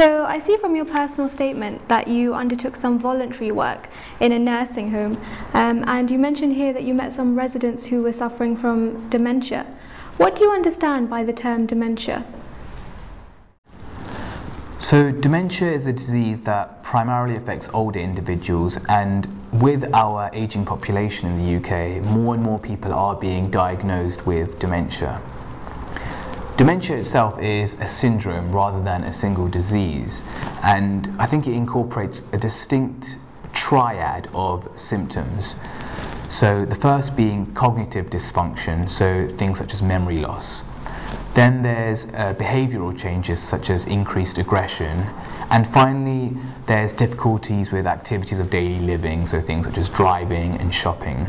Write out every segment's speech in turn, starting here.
So I see from your personal statement that you undertook some voluntary work in a nursing home, um, and you mentioned here that you met some residents who were suffering from dementia. What do you understand by the term dementia? So, dementia is a disease that primarily affects older individuals, and with our aging population in the UK, more and more people are being diagnosed with dementia. Dementia itself is a syndrome rather than a single disease, and I think it incorporates a distinct triad of symptoms. So, the first being cognitive dysfunction, so things such as memory loss. Then there's uh, behavioural changes such as increased aggression. And finally, there's difficulties with activities of daily living, so things such as driving and shopping.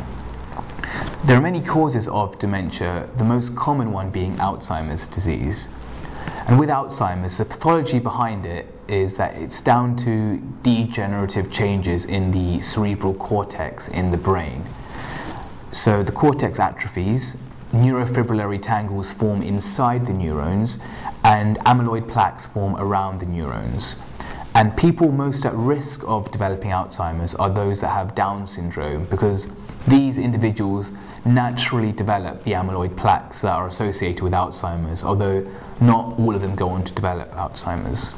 There are many causes of dementia, the most common one being Alzheimer's disease. And with Alzheimer's, the pathology behind it is that it's down to degenerative changes in the cerebral cortex in the brain. So the cortex atrophies, neurofibrillary tangles form inside the neurons and amyloid plaques form around the neurons. And people most at risk of developing Alzheimer's are those that have Down syndrome because these individuals naturally develop the amyloid plaques that are associated with Alzheimer's, although not all of them go on to develop Alzheimer's.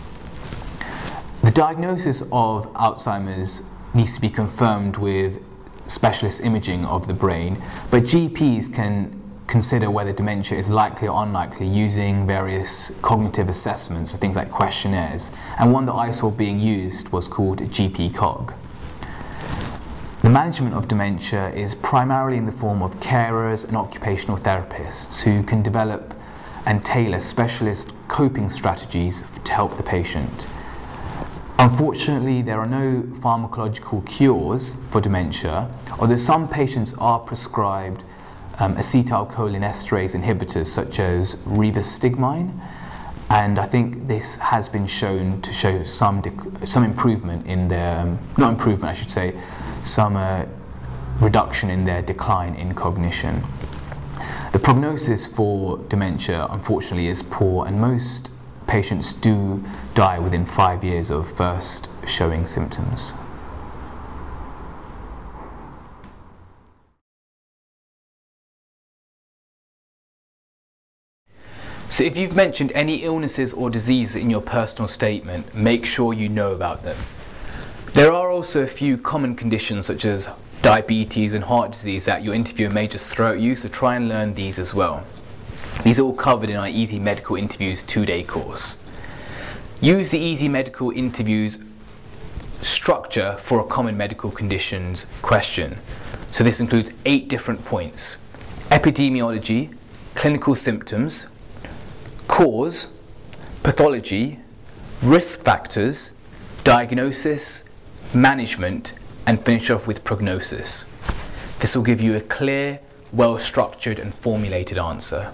The diagnosis of Alzheimer's needs to be confirmed with specialist imaging of the brain, but GPs can consider whether dementia is likely or unlikely using various cognitive assessments, so things like questionnaires. And one that I saw being used was called GP-COG. The management of dementia is primarily in the form of carers and occupational therapists who can develop and tailor specialist coping strategies to help the patient. Unfortunately, there are no pharmacological cures for dementia, although some patients are prescribed um, acetylcholinesterase inhibitors such as rivastigmine, and I think this has been shown to show some some improvement in their um, not improvement I should say some uh, reduction in their decline in cognition. The prognosis for dementia unfortunately is poor and most patients do die within five years of first showing symptoms. So if you've mentioned any illnesses or diseases in your personal statement, make sure you know about them. There are also a few common conditions such as diabetes and heart disease that your interviewer may just throw at you, so try and learn these as well. These are all covered in our Easy Medical Interviews two-day course. Use the Easy Medical Interviews structure for a common medical conditions question. So this includes eight different points. Epidemiology, clinical symptoms, cause, pathology, risk factors, diagnosis, management, and finish off with prognosis. This will give you a clear, well-structured and formulated answer.